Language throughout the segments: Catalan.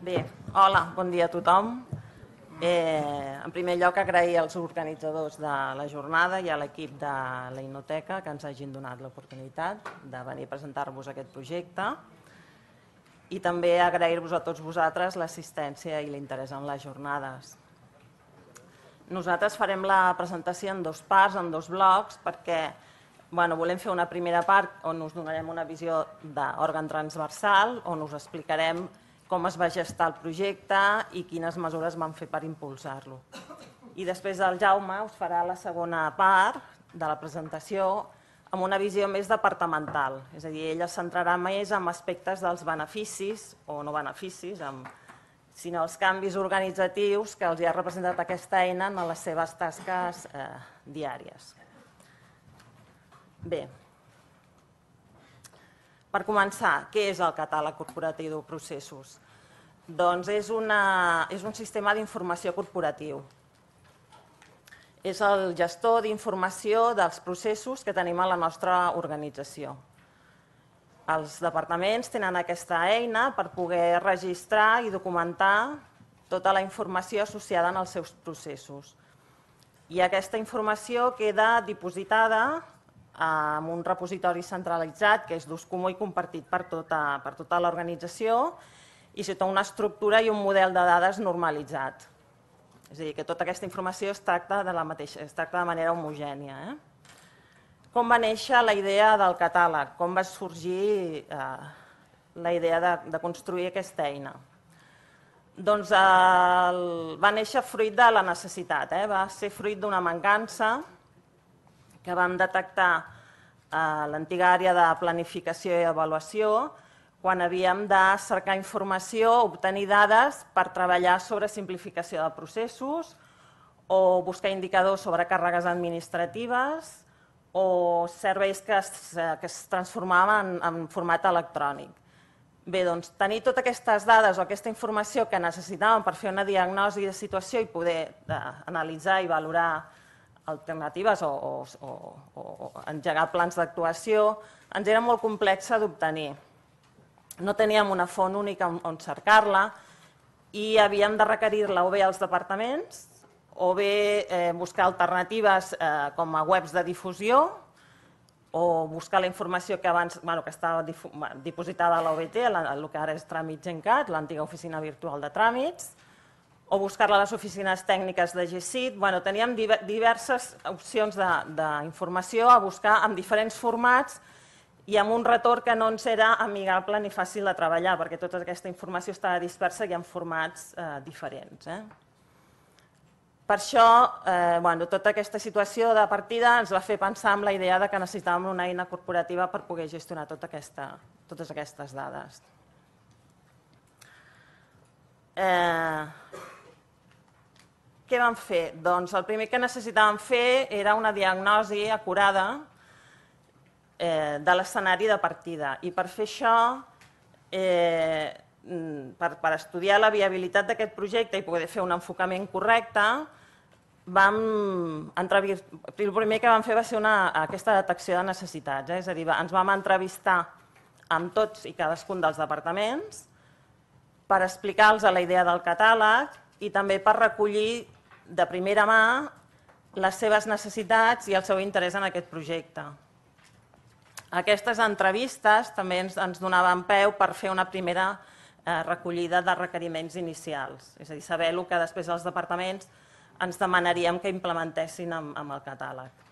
Bé, hola, bon dia a tothom. Eh, en primer lloc, agrair als organitzadors de la jornada i a l'equip de la Inoteca que ens hagin donat l'oportunitat de venir a presentar-vos aquest projecte i també agrair-vos a tots vosaltres l'assistència i l'interès en les jornades. Nosaltres farem la presentació en dos parts, en dos blocs, perquè bueno, volem fer una primera part on us donarem una visió d'òrgan transversal, on us explicarem com es va gestar el projecte i quines mesures van fer per impulsar-lo. I després el Jaume us farà la segona part de la presentació amb una visió més departamental, és a dir, ella es centrarà més en aspectes dels beneficis o no beneficis, amb, sinó els canvis organitzatius que els ha representat aquesta eina en les seves tasques eh, diàries. Bé, per començar, què és el catàleg corporatiu de processos? Doncs és, una, és un sistema d'informació corporatiu. És el gestor d'informació dels processos que tenim a la nostra organització. Els departaments tenen aquesta eina per poder registrar i documentar tota la informació associada en els seus processos. I aquesta informació queda dipositada en un repositori centralitzat que és d'ús comú i compartit per tota, per tota l'organització i sota una estructura i un model de dades normalitzat. És a dir, que tota aquesta informació es tracta de, la mateixa, es tracta de manera homogènia. Eh? Com va néixer la idea del catàleg? Com va sorgir eh, la idea de, de construir aquesta eina? Doncs el, va néixer fruit de la necessitat, eh? va ser fruit d'una mancança que vam detectar a l'antiga àrea de planificació i avaluació quan havíem de cercar informació, obtenir dades per treballar sobre simplificació de processos o buscar indicadors sobre càrregues administratives o serveis que es, que es transformaven en, en format electrònic. Bé, doncs, tenir totes aquestes dades o aquesta informació que necessitàvem per fer una diagnosi de situació i poder eh, analitzar i valorar alternatives o, o, o, o engegar plans d'actuació, ens era molt complexa d'obtenir. No teníem una font única on cercar-la i havíem de requerir-la o bé als departaments o bé eh, buscar alternatives eh, com a webs de difusió o buscar la informació que abans bueno, que estava dipositada a l'OBT, el que ara és Tràmits Gencat, l'antiga oficina virtual de tràmits, o buscar-la a les oficines tècniques de GCIT. Bueno, teníem diverses opcions d'informació a buscar en diferents formats i amb un retorn que no ens era amigable ni fàcil de treballar, perquè tota aquesta informació estava dispersa i en formats eh, diferents. Eh? Per això, eh, bueno, tota aquesta situació de partida ens va fer pensar en la idea de que necessitàvem una eina corporativa per poder gestionar tota aquesta, totes aquestes dades. Eh, què vam fer? Doncs el primer que necessitàvem fer era una diagnosi acurada eh, de l'escenari de partida. I per fer això, eh, per, per estudiar la viabilitat d'aquest projecte i poder fer un enfocament correcte, vam el primer que vam fer va ser una, aquesta detecció de necessitats. Eh? És a dir, ens vam entrevistar amb tots i cadascun dels departaments per explicar-los la idea del catàleg i també per recollir de primera mà les seves necessitats i el seu interès en aquest projecte. Aquestes entrevistes també ens, ens donaven peu per fer una primera eh, recollida de requeriments inicials, és a dir, saber el que després els departaments ens demanaríem que implementessin amb, amb el catàleg.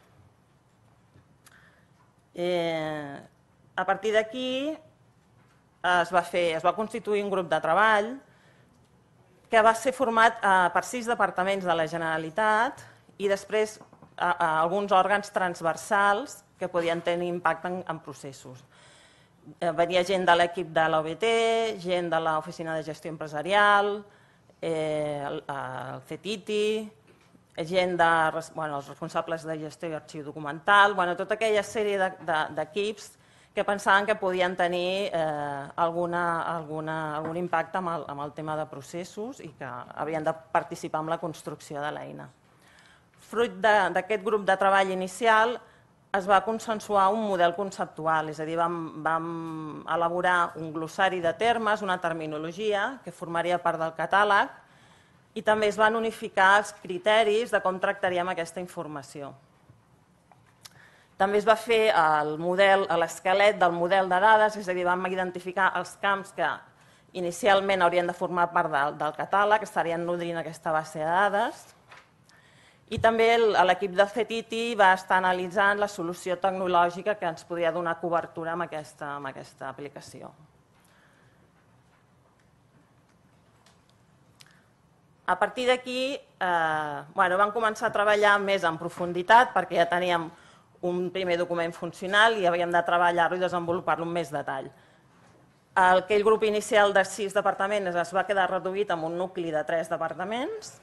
Eh, a partir d'aquí es, va fer, es va constituir un grup de treball que va ser format eh, per sis departaments de la Generalitat i després eh, eh, alguns òrgans transversals que podien tenir impacte en, en processos. Eh, venia gent de l'equip de l'OBT, gent de l'Oficina de Gestió Empresarial, eh, el, el CETITI, gent de, bueno, els responsables de gestió i arxiu documental, bueno, tota aquella sèrie d'equips de, de, que pensaven que podien tenir eh, alguna, alguna, algun impacte amb el, amb el tema de processos i que havien de participar en la construcció de l'eina. Fruit d'aquest grup de treball inicial es va consensuar un model conceptual, és a dir, vam, vam elaborar un glossari de termes, una terminologia que formaria part del catàleg i també es van unificar els criteris de com tractaríem aquesta informació. També es va fer el model, l'esquelet del model de dades, és a dir, vam identificar els camps que inicialment haurien de formar part del, catàleg, estarien nodrint aquesta base de dades, i també l'equip de CETITI va estar analitzant la solució tecnològica que ens podia donar cobertura amb aquesta, amb aquesta aplicació. A partir d'aquí eh, bueno, vam començar a treballar més en profunditat perquè ja teníem un primer document funcional i havíem de treballar-lo i desenvolupar-lo amb més detall. Aquell grup inicial de sis departaments es va quedar reduït amb un nucli de tres departaments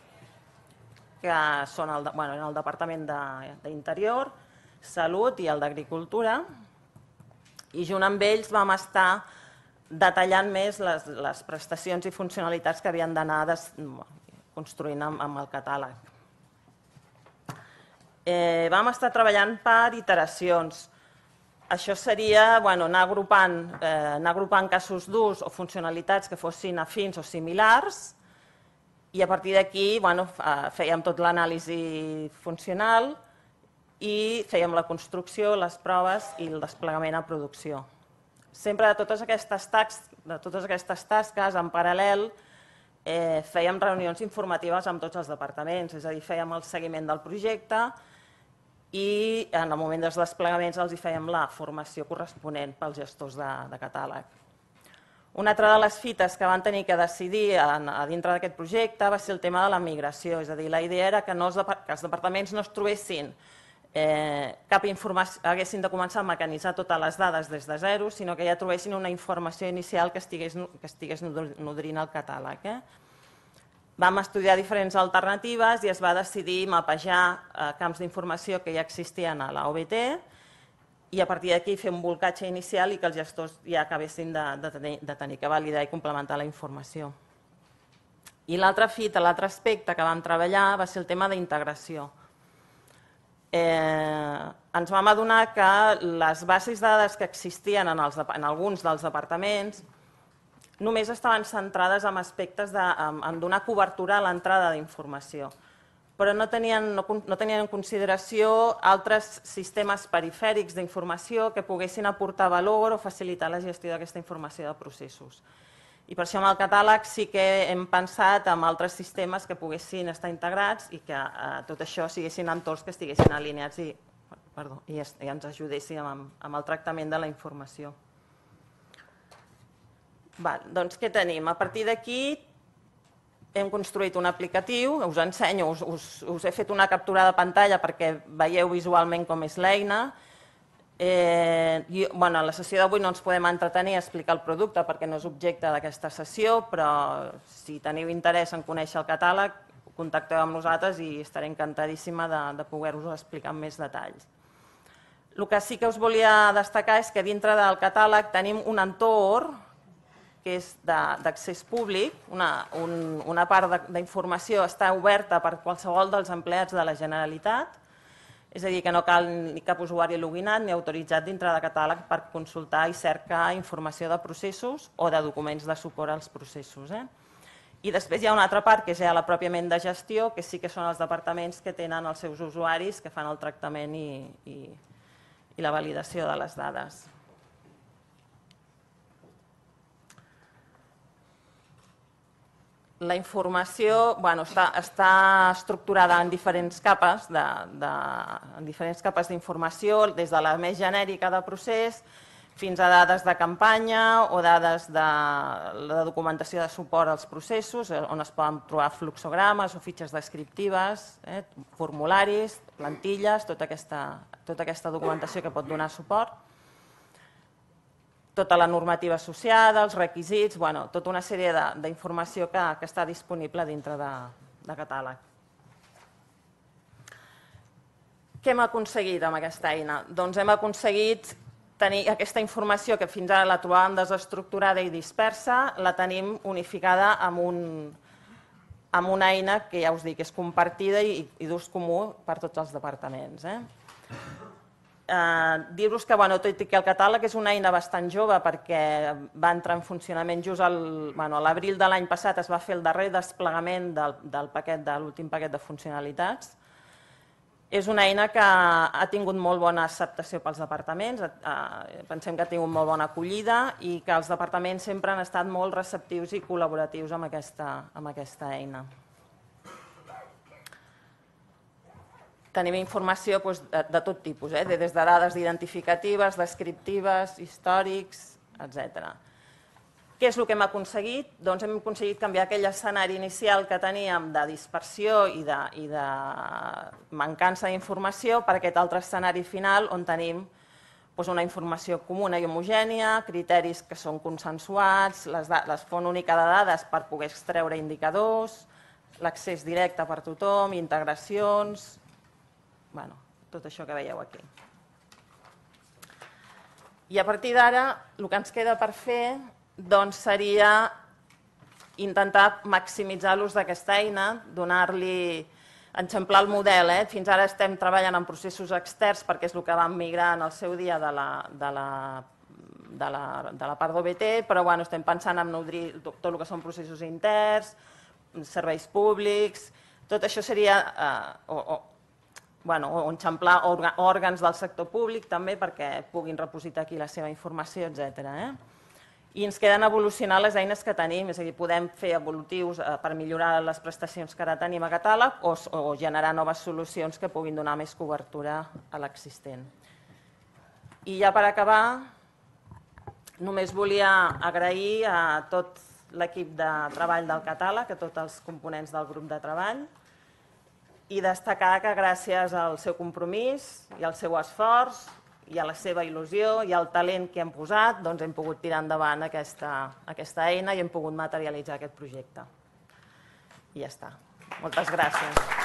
que són el, bueno, el Departament d'Interior, Salut i el d'Agricultura, i junt amb ells vam estar detallant més les, les prestacions i funcionalitats que havien d'anar construint amb, amb el catàleg. Eh, vam estar treballant per iteracions. Això seria bueno, anar, agrupant, eh, anar agrupant casos d'ús o funcionalitats que fossin afins o similars i a partir d'aquí bueno, fèiem tot l'anàlisi funcional i fèiem la construcció, les proves i el desplegament a producció. Sempre de totes aquestes, tax, de totes aquestes tasques, en paral·lel, eh, fèiem reunions informatives amb tots els departaments, és a dir, fèiem el seguiment del projecte i en el moment dels desplegaments els hi fèiem la formació corresponent pels gestors de, de catàleg. Una altra de les fites que van tenir que decidir en, a dintre d'aquest projecte va ser el tema de la migració, és a dir, la idea era que, no els, que els departaments no es trobessin eh, cap informació, haguessin de començar a mecanitzar totes les dades des de zero, sinó que ja trobessin una informació inicial que estigués, que estigués nodrint el catàleg. Eh? Vam estudiar diferents alternatives i es va decidir mapejar eh, camps d'informació que ja existien a la OBT, i a partir d'aquí fer un volcatge inicial i que els gestors ja acabessin de, de, tenir, de tenir que validar i complementar la informació. I l'altre fita, l'altre aspecte que vam treballar va ser el tema d'integració. Eh, ens vam adonar que les bases de dades que existien en, els, en alguns dels departaments només estaven centrades en aspectes de, en, en donar cobertura a l'entrada d'informació però no tenien, no, no tenien en consideració altres sistemes perifèrics d'informació que poguessin aportar valor o facilitar la gestió d'aquesta informació de processos. I per això amb el catàleg sí que hem pensat en altres sistemes que poguessin estar integrats i que eh, tot això siguessin entorns que estiguessin alineats i, perdó, i, i ens ajudessin amb, amb el tractament de la informació. Val, doncs què tenim? A partir d'aquí hem construït un aplicatiu, us ensenyo, us, us, us he fet una captura de pantalla perquè veieu visualment com és l'eina. Eh, i, bueno, a la sessió d'avui no ens podem entretenir a explicar el producte perquè no és objecte d'aquesta sessió, però si teniu interès en conèixer el catàleg, contacteu amb nosaltres i estaré encantadíssima de, de poder-vos explicar amb més detalls. El que sí que us volia destacar és que dintre del catàleg tenim un entorn que és d'accés públic, una, un, una part d'informació està oberta per qualsevol dels empleats de la Generalitat, és a dir, que no cal ni cap usuari loginat ni autoritzat dintre de catàleg per consultar i cercar informació de processos o de documents de suport als processos. Eh? I després hi ha una altra part, que és ja la pròpiament de gestió, que sí que són els departaments que tenen els seus usuaris que fan el tractament i, i, i la validació de les dades. La informació bueno, està, està estructurada en diferents capes de, de, en diferents capes d'informació, des de la més genèrica de procés fins a dades de campanya o dades de la documentació de suport als processos, eh, on es poden trobar fluxogrames o fitxes descriptives, eh, formularis, plantilles, tota aquesta, tota aquesta documentació que pot donar suport tota la normativa associada, els requisits, bueno, tota una sèrie d'informació que, que està disponible dintre de, de catàleg. Què hem aconseguit amb aquesta eina? Doncs hem aconseguit tenir aquesta informació que fins ara la trobàvem desestructurada i dispersa, la tenim unificada amb, un, amb una eina que ja us dic és compartida i, i d'ús comú per tots els departaments. Eh? Eh, Dir-vos que, bueno, tot i que el catàleg és una eina bastant jove perquè va entrar en funcionament just al, bueno, a l'abril de l'any passat es va fer el darrer desplegament del, del paquet de l'últim paquet de funcionalitats. És una eina que ha tingut molt bona acceptació pels departaments, eh, pensem que ha tingut molt bona acollida i que els departaments sempre han estat molt receptius i col·laboratius amb aquesta, amb aquesta eina. Tenim informació doncs, de, de tot tipus, eh? des de dades identificatives, descriptives, històrics, etc. Què és el que hem aconseguit? Doncs hem aconseguit canviar aquell escenari inicial que teníem de dispersió i de, i de mancança d'informació per aquest altre escenari final on tenim doncs, una informació comuna i homogènia, criteris que són consensuats, les, les font única de dades per poder extreure indicadors, l'accés directe per tothom, integracions, bueno, tot això que veieu aquí. I a partir d'ara, el que ens queda per fer doncs, seria intentar maximitzar l'ús d'aquesta eina, donar-li, eixamplar el model. Eh? Fins ara estem treballant en processos externs perquè és el que vam migrar en el seu dia de la, de la, de la, de la part d'OBT, però bueno, estem pensant en nodrir tot el que són processos interns, serveis públics, tot això seria, eh, o, o, bueno, o enxamplar òrgans del sector públic també perquè puguin repositar aquí la seva informació, etc. Eh? I ens queden evolucionar les eines que tenim, és a dir, podem fer evolutius eh, per millorar les prestacions que ara tenim a catàleg o, o generar noves solucions que puguin donar més cobertura a l'existent. I ja per acabar, només volia agrair a tot l'equip de treball del catàleg, a tots els components del grup de treball, i destacar que gràcies al seu compromís i al seu esforç i a la seva il·lusió i al talent que hem posat, doncs hem pogut tirar endavant aquesta, aquesta eina i hem pogut materialitzar aquest projecte. I ja està. Moltes gràcies.